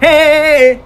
Hey!